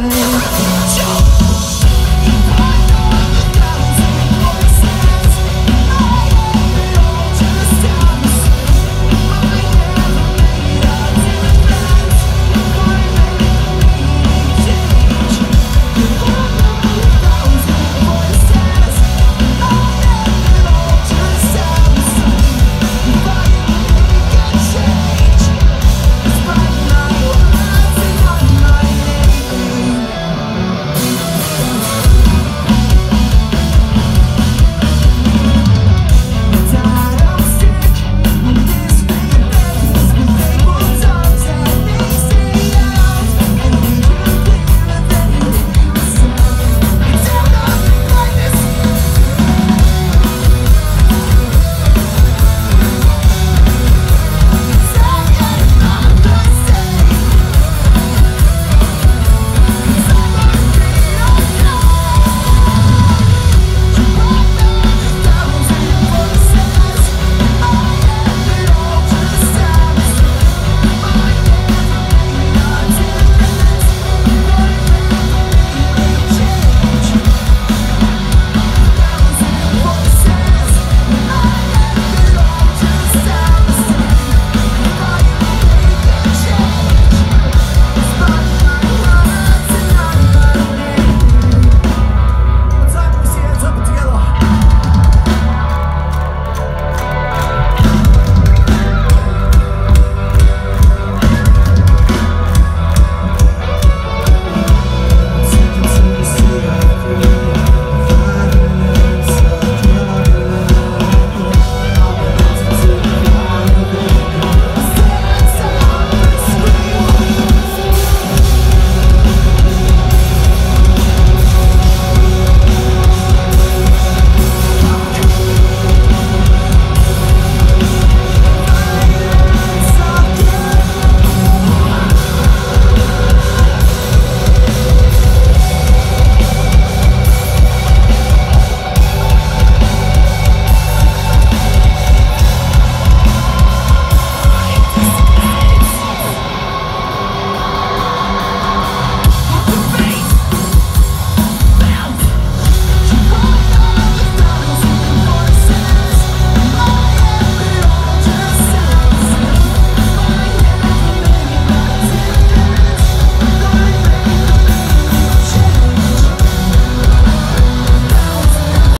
babe.